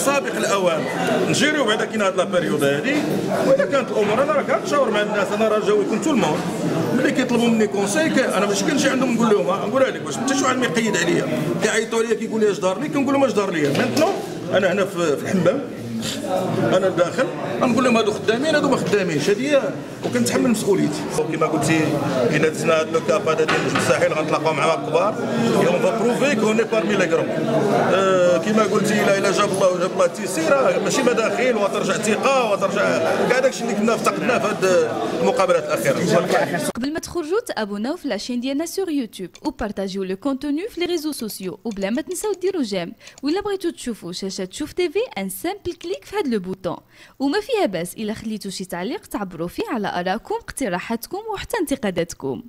سابق الأوان. نجيريو بعدا كاين هاد la période هادي. واذا كانت الأمور أنا راه كنتشاور مع الناس أنا رجاوي كنت المون ملي كيطلبوا مني conseil أنا ماشي كنجي عندهم نقول لهم نقولها لك واش حتى شي واحد ما يقيد عليا. كيعيطوا عليا كيقول لي اش دار لي كنقول لهم اش دار لي. maintenant أنا هنا في الحمام أنا داخل غنقول لهم هادو خدامين هادو ما خدامينش. هذه وكنتحمل مسؤوليتي. كما قلتي إلا دزنا هاد le cap هذا ديال نجم الساحل غنتلاقاو مع كبار et on va prouver qu'on est parmi les grands كما قلتي الا إلا جاب الله وجاب الله التيسير ماشي مداخيل وترجع ثقه وترجع كاع داكشي اللي كنا افتقدناه في هاد المقابلات الأخيرة. قبل ما تخرجوا تابوناو في la chaîne ديالنا sur YouTube وبارطاجيو le contenu في les réseaux sociaux وبلا ما تنساو ديروا j'aime. ولا بغيتو تشوفوا شاشة تشوف تيفي un simple clic في هذا le bouton. وما فيها باس إلا خليتو شي تعليق تعبروا فيه على آرائكم اقتراحاتكم وحتى انتقاداتكم.